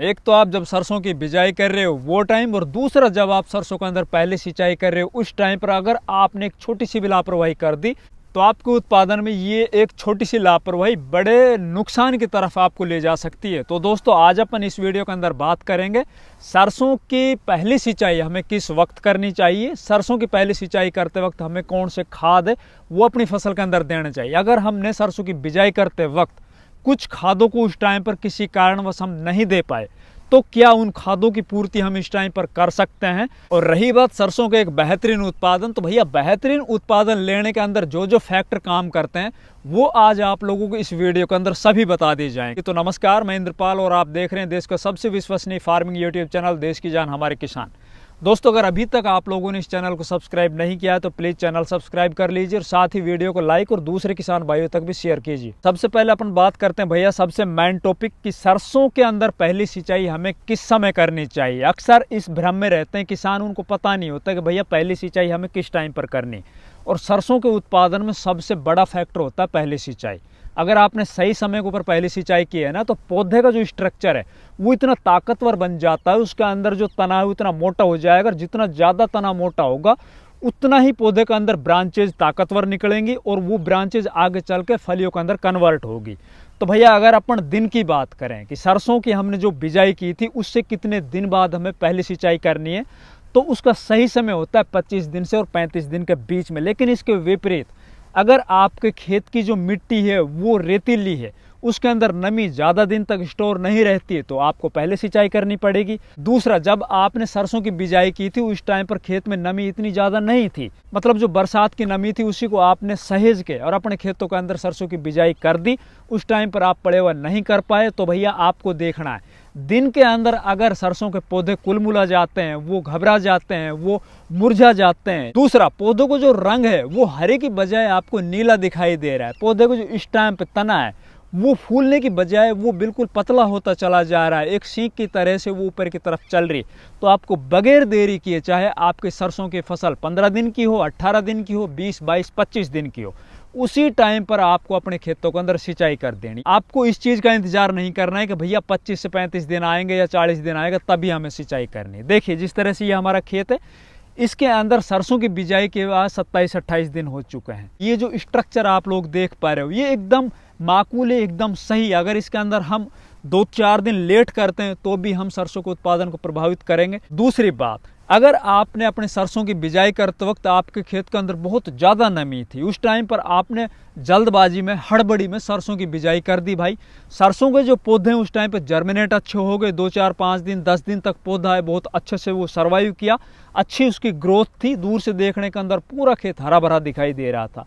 एक तो आप जब सरसों की बिजाई कर रहे हो, वो टाइम और दूसरा जब आप सरसों के अंदर पहले सिंचाई कर रहे हो, उस टाइम पर अगर आपने एक छोटी सी भी लापरवाही कर दी तो आपके उत्पादन में ये एक छोटी सी लापरवाही बड़े नुकसान की तरफ़ आपको ले जा सकती है। तो दोस्तों, आज अपन इस वीडियो के अंदर बात करेंगे, सरसों की पहली सिंचाई हमें किस वक्त करनी चाहिए, सरसों की पहली सिंचाई करते वक्त हमें कौन से खाद है वो अपनी फ़सल के अंदर देना चाहिए। अगर हमने सरसों की बिजाई करते वक्त कुछ खादों को उस टाइम पर किसी कारणवश हम नहीं दे पाए तो क्या उन खादों की पूर्ति हम इस टाइम पर कर सकते हैं? और रही बात सरसों के एक बेहतरीन उत्पादन तो भैया बेहतरीन उत्पादन लेने के अंदर जो जो फैक्टर काम करते हैं, वो आज आप लोगों को इस वीडियो के अंदर सभी बता दी जाएँगे। तो नमस्कार, मैं इंद्रपाल और आप देख रहे हैं देश का सबसे विश्वसनीय फ़ार्मिंग यूट्यूब चैनल देश की जान हमारे किसान। दोस्तों, अगर अभी तक आप लोगों ने इस चैनल को सब्सक्राइब नहीं किया है तो प्लीज़ चैनल सब्सक्राइब कर लीजिए और साथ ही वीडियो को लाइक और दूसरे किसान भाइयों तक भी शेयर कीजिए। सबसे पहले अपन बात करते हैं भैया, सबसे मेन टॉपिक कि सरसों के अंदर पहली सिंचाई हमें किस समय करनी चाहिए? अक्सर इस भ्रम में रहते हैं किसान, उनको पता नहीं होता कि भैया पहली सिंचाई हमें किस टाइम पर करनी। और सरसों के उत्पादन में सबसे बड़ा फैक्टर होता है पहली सिंचाई। अगर आपने सही समय के ऊपर पहली सिंचाई की है ना तो पौधे का जो स्ट्रक्चर है, वो इतना ताकतवर बन जाता है, उसके अंदर जो तना है उतना मोटा हो जाएगा जितना ज़्यादा तना मोटा होगा, उतना ही पौधे के अंदर ब्रांचेज ताकतवर निकलेंगी और वो ब्रांचेज आगे चल के फलियों के अंदर कन्वर्ट होगी। तो भैया, अगर अपन दिन की बात करें कि सरसों की हमने जो बिजाई की थी, उससे कितने दिन बाद हमें पहली सिंचाई करनी है? तो उसका सही समय होता है 25 दिन से और 35 दिन के बीच में। लेकिन इसके विपरीत, अगर आपके खेत की जो मिट्टी है, वो रेतीली है, उसके अंदर नमी ज़्यादा दिन तक स्टोर नहीं रहती है तो आपको पहले सिंचाई करनी पड़ेगी। दूसरा, जब आपने सरसों की बिजाई की थी, उस टाइम पर खेत में नमी इतनी ज़्यादा नहीं थी। मतलब जो बरसात की नमी थी, उसी को आपने सहेज के और अपने खेतों के अंदर सरसों की बिजाई कर दी। उस टाइम पर आप पड़े हुआ नहीं कर पाए तो भैया आपको देखना है। दिन के अंदर अगर सरसों के पौधे कुलमुला जाते हैं, वो घबरा जाते हैं, वो मुरझा जाते हैं। दूसरा, पौधों को जो रंग है, वो हरे की बजाय आपको नीला दिखाई दे रहा है। पौधे को जो टाइम पे तना है, वो फूलने की बजाय वो बिल्कुल पतला होता चला जा रहा है। एक सीख की तरह से वो ऊपर की तरफ़ चल रही। तो आपको बगैर देरी किए, चाहे आपके सरसों की फ़सल पंद्रह दिन की हो अट्ठारह दिन की हो, बीस, बाईस, पच्चीस दिन की हो उसी टाइम पर आपको अपने खेतों के अंदर सिंचाई कर देनी। आपको इस चीज़ का इंतज़ार नहीं करना है कि भैया 25 से 35 दिन आएँगे या 40 दिन आएगा, तभी हमें सिंचाई करनी है। देखिए, जिस तरह से ये हमारा खेत है, इसके अंदर सरसों की बिजाई के बाद सत्ताईस, अट्ठाईस दिन हो चुके हैं। ये जो स्ट्रक्चर आप लोग देख पा रहे हो, ये एकदम माकूल है, एकदम सही अगर इसके अंदर हम दो चार दिन लेट करते हैं तो भी हम सरसों के उत्पादन को प्रभावित करेंगे। दूसरी बात, अगर आपने अपने सरसों की बिजाई करते वक्त आपके खेत के अंदर बहुत ज़्यादा नमी थी, उस टाइम पर आपने जल्दबाजी में, हड़बड़ी में सरसों की बिजाई कर दी भाई। सरसों के जो पौधे हैं, उस टाइम पर जर्मिनेट अच्छे हो गए। दो चार पाँच दिन, दस दिन तक पौधा है, बहुत अच्छे से वो सर्वाइव किया। अच्छी उसकी ग्रोथ थी, दूर से देखने के अंदर पूरा खेत हरा भरा दिखाई दे रहा था।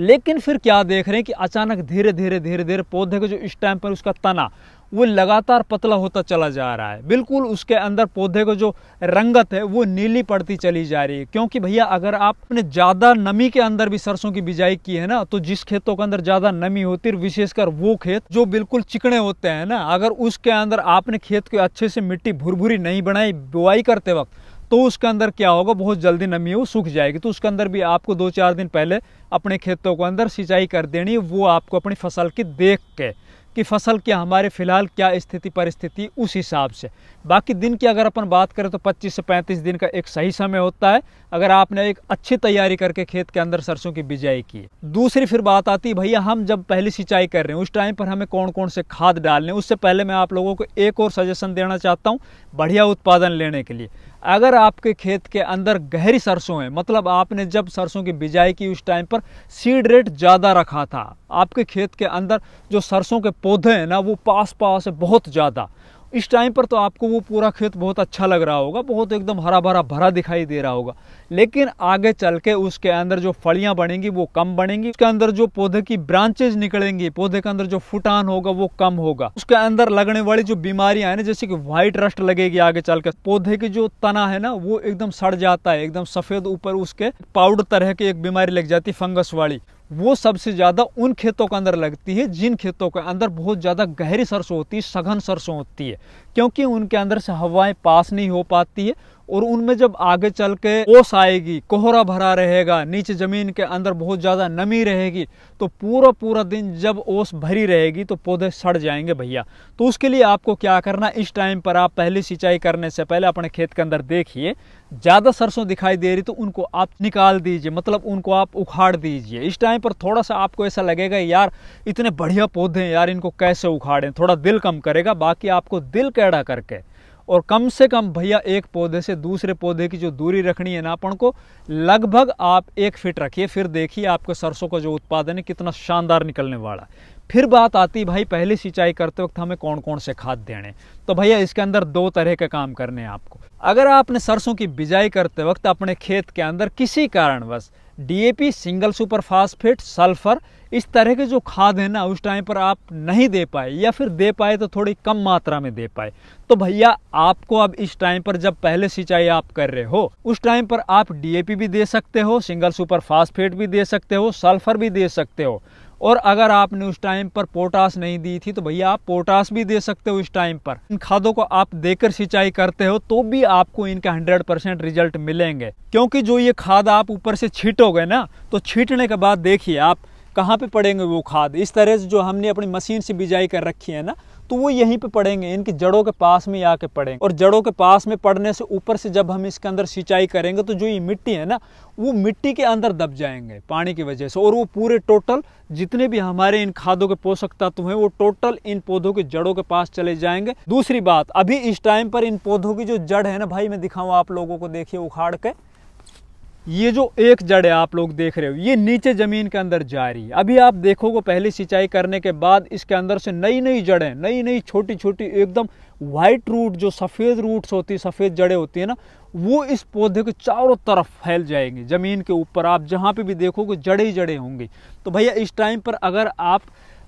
लेकिन फिर क्या देख रहे हैं कि अचानक धीरे धीरे धीरे धीरे पौधे को जो इस टाइम पर उसका तना, वो लगातार पतला होता चला जा रहा है। बिल्कुल उसके अंदर पौधे को जो रंगत है, वो नीली पड़ती चली जा रही है। क्योंकि भैया, अगर आपने ज़्यादा नमी के अंदर भी सरसों की बिजाई की है ना तो जिस खेतों के अंदर ज़्यादा नमी होती है, विशेषकर वो खेत जो बिल्कुल चिकने होते हैं ना, अगर उसके अंदर आपने खेत को अच्छे से मिट्टी भुरभुरी नहीं बनाई, बुआई करते वक्त तो उसके अंदर क्या होगा? बहुत जल्दी नमी वो सूख जाएगी। तो उसके अंदर भी आपको दो चार दिन पहले अपने खेतों को अंदर सिंचाई कर देनी, वो आपको अपनी फ़सल की देख के, कि फ़सल क्या हमारे फ़िलहाल क्या स्थिति, परिस्थिति उस हिसाब से। बाकी दिन की अगर अपन बात करें तो 25 से 35 दिन का एक सही समय होता है, अगर आपने एक अच्छी तैयारी करके खेत के अंदर सरसों की बिजाई की। दूसरी फिर बात आती है, भैया हम जब पहली सिंचाई कर रहे हैं, उस टाइम पर हमें कौन कौन से खाद डालने उससे पहले मैं आप लोगों को एक और सजेशन देना चाहता हूँ, बढ़िया उत्पादन लेने के लिए। अगर आपके खेत के अंदर गहरी सरसों है मतलब आपने जब सरसों की बिजाई की उस टाइम पर सीड रेट ज़्यादा रखा था, आपके खेत के अंदर जो सरसों के पौधे हैं ना, वो पास पास है, बहुत ज़्यादा। इस टाइम पर तो आपको वो पूरा खेत बहुत अच्छा लग रहा होगा, बहुत एकदम हरा भरा भरा दिखाई दे रहा होगा। लेकिन आगे चल के उसके अंदर जो फलियाँ बनेंगी वो कम बनेंगी, उसके अंदर जो पौधे की ब्रांचेज निकलेंगी, पौधे के अंदर जो फुटान होगा वो कम होगा। उसके अंदर लगने वाली जो बीमारियाँ है ना, जैसे कि व्हाइट रस्ट लगेगी आगे चल के, पौधे की जो तना है ना, वो एकदम सड़ जाता है, एकदम सफ़ेद ऊपर उसके पाउडर तरह की एक बीमारी लग जाती फंगस वाली। वो सबसे ज़्यादा उन खेतों के अंदर लगती है जिन खेतों के अंदर बहुत ज़्यादा गहरी सरसों होती है, सघन सरसों होती है। क्योंकि उनके अंदर से हवाएँ पास नहीं हो पाती है और उनमें जब आगे चल के ओस आएगी, कोहरा भरा रहेगा, नीचे ज़मीन के अंदर बहुत ज़्यादा नमी रहेगी तो पूरा पूरा दिन जब ओस भरी रहेगी तो पौधे सड़ जाएँगे भैया। तो उसके लिए आपको क्या करना, इस टाइम पर आप पहली सिंचाई करने से पहले अपने खेत के अंदर देखिए। ज़्यादा सरसों दिखाई दे रही तो उनको आप निकाल दीजिए मतलब उनको आप उखाड़ दीजिए। इस टाइम पर थोड़ा सा आपको ऐसा लगेगा, यार, इतने बढ़िया पौधे हैं, यार, इनको कैसे उखाड़ें? थोड़ा दिल कम करेगा, बाकी आपको दिल कैड़ा करके और कम से कम भैया एक पौधे से दूसरे पौधे की जो दूरी रखनी है ना अपन को, लगभग आप एक फिट रखिए, फिर देखिए आपके सरसों का जो उत्पादन है कितना शानदार निकलने वाला है। फिर बात आती भाई, पहले सिंचाई करते वक्त हमें कौन कौन से खाद देने तो भैया इसके अंदर दो तरह के काम करने हैं आपको। अगर आपने सरसों की बिजाई करते वक्त अपने खेत के अंदर किसी कारणवश DAP single super phosphate sulphur इस तरह के जो खाद है ना, उस टाइम पर आप नहीं दे पाए, या फिर दे पाए तो थोड़ी कम मात्रा में दे पाए। तो भैया, आपको अब इस टाइम पर जब पहले सिंचाई आप कर रहे हो, उस टाइम पर आप डीएपी भी दे सकते हो, सिंगल सुपर फास्फेट भी दे सकते हो, सल्फ़र भी दे सकते हो। और अगर आपने उस टाइम पर पोटास नहीं दी थी तो भैया आप पोटास भी दे सकते हो इस टाइम पर। इन खादों को आप देकर सिंचाई करते हो तो भी आपको इनका 100 परसेंट रिज़ल्ट मिलेंगे। क्योंकि जो ये खाद आप ऊपर से छीटोगे ना तो छीटने के बाद देखिए आप कहाँ पे पड़ेंगे वो खाद? इस तरह से जो हमने अपनी मशीन से बिजाई कर रखी है ना तो वो यहीं पे पड़ेंगे, इनकी जड़ों के पास में आके पड़ेंगे। और जड़ों के पास में पड़ने से ऊपर से जब हम इसके अंदर सिंचाई करेंगे तो जो ये मिट्टी है ना, वो मिट्टी के अंदर दब जाएँगे पानी की वजह से। और वो पूरे टोटल जितने भी हमारे इन खादों के पोषक तत्व हैं, वो टोटल इन पौधों के जड़ों के पास चले जाएँगे। दूसरी बात, अभी इस टाइम पर इन पौधों की जो जड़ है ना, भाई मैं दिखाऊँ आप लोगों को, देखिए, उखाड़ के। ये जो एक जड़ है आप लोग देख रहे हो, ये नीचे ज़मीन के अंदर जा रही है। अभी आप देखोगे पहली सिंचाई करने के बाद इसके अंदर से नई नई जड़ें नई नई छोटी छोटी एकदम वाइट रूट जो सफ़ेद रूट्स होती है सफ़ेद जड़ें होती है ना, वो इस पौधे के चारों तरफ़ फैल जाएँगी, ज़मीन के ऊपर। आप जहाँ पे भी देखोगे जड़े ही जड़े होंगी। तो भैया, इस टाइम पर अगर आप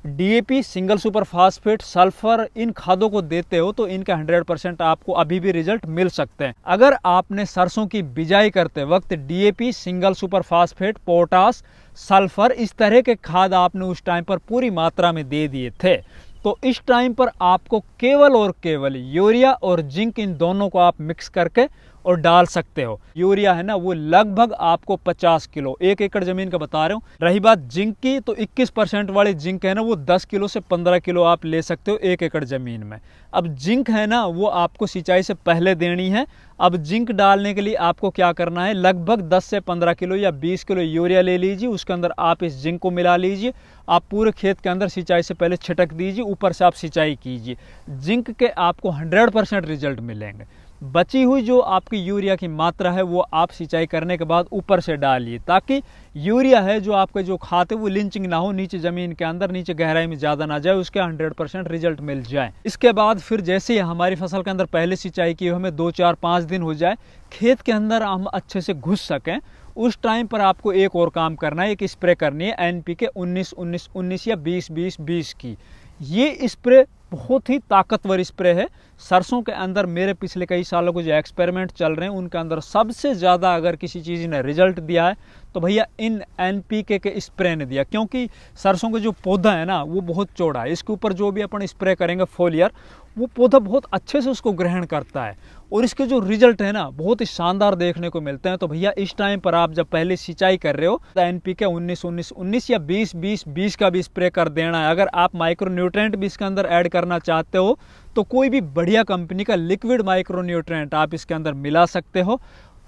DAP single super phosphate sulphur इन खादों को देते हो तो इनका 100 परसेंट आपको अभी भी रिज़ल्ट मिल सकते हैं। अगर आपने सरसों की बिजाई करते वक्त DAP single super phosphate potash sulphur इस तरह के खाद आपने उस टाइम पर पूरी मात्रा में दे दिए थे। तो इस टाइम पर आपको केवल और केवल यूरिया और जिंक इन दोनों को आप मिक्स करके और डाल सकते हो। यूरिया है ना, वो लगभग आपको 50 किलो, एक एकड़ ज़मीन का बता रहे हूँ। रही बात जिंक की तो 21 परसेंट वाली जिंक है ना, वो 10 किलो से 15 किलो आप ले सकते हो एक एकड़ ज़मीन में। अब जिंक है ना, वो आपको सिंचाई से पहले देनी है। अब जिंक डालने के लिए आपको क्या करना है, लगभग 10 से 15 किलो या 20 किलो यूरिया ले लीजिए, उसके अंदर आप इस जिंक को मिला लीजिए। आप पूरे खेत के अंदर सिंचाई से पहले छिटक दीजिए, ऊपर से आप सिंचाई कीजिए। जिंक के आपको 100 परसेंट रिज़ल्ट मिलेंगे। बची हुई जो आपकी यूरिया की मात्रा है, वो आप सिंचाई करने के बाद ऊपर से डालिए, ताकि यूरिया है जो आपके जो खाते, वो लिंचिंग ना हो, नीचे ज़मीन के अंदर, नीचे गहराई में ज़्यादा ना जाए, उसके 100 परसेंट रिज़ल्ट मिल जाए। इसके बाद फिर जैसे ही हमारी फ़सल के अंदर पहले सिंचाई की हमें दो, चार, पाँच दिन हो जाए, खेत के अंदर हम अच्छे से घुस सकें, उस टाइम पर आपको एक और काम करना है, एक स्प्रे करनी है एन पी के उन्नीस उन्नीस उन्नीस या बीस बीस बीस की। ये स्प्रे बहुत ही ताकतवर स्प्रे है। सरसों के अंदर मेरे पिछले कई सालों के जो एक्सपेरिमेंट चल रहे हैं, उनके अंदर सबसे ज़्यादा अगर किसी चीज़ ने रिज़ल्ट दिया है तो भैया इन एन पी के के स्प्रे ने दिया। क्योंकि सरसों के जो पौधा है ना, वो बहुत चौड़ा है। इसके ऊपर जो भी अपन स्प्रे करेंगे फोलियर वो पौधा बहुत अच्छे से उसको ग्रहण करता है। और इसके जो रिज़ल्ट है ना, बहुत ही शानदार देखने को मिलते हैं। तो भैया, इस टाइम पर आप जब पहले सिंचाई कर रहे हो तो एन पी के उन्नीस उन्नीस उन्नीस या बीस बीस बीस का भी स्प्रे कर देना है। अगर आप माइक्रोन्यूट्रेंट भी इसके अंदर ऐड करना चाहते हो तो कोई भी बढ़िया कंपनी का लिक्विड माइक्रोन्यूट्रेंट आप इसके अंदर मिला सकते हो।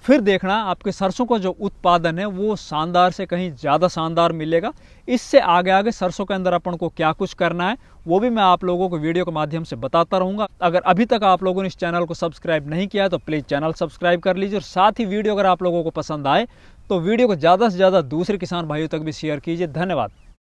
फिर देखना आपके सरसों का जो उत्पादन है, वो शानदार से कहीं ज़्यादा शानदार मिलेगा। इससे आगे आगे सरसों के अंदर अपन को क्या कुछ करना है, वो भी मैं आप लोगों को वीडियो के माध्यम से बताता रहूँगा। अगर अभी तक आप लोगों ने इस चैनल को सब्सक्राइब नहीं किया तो प्लीज़ चैनल सब्सक्राइब कर लीजिए और साथ ही वीडियो अगर आप लोगों को पसंद आए तो वीडियो को ज़्यादा से ज़्यादा दूसरे किसान भाइयों तक भी शेयर कीजिए। धन्यवाद।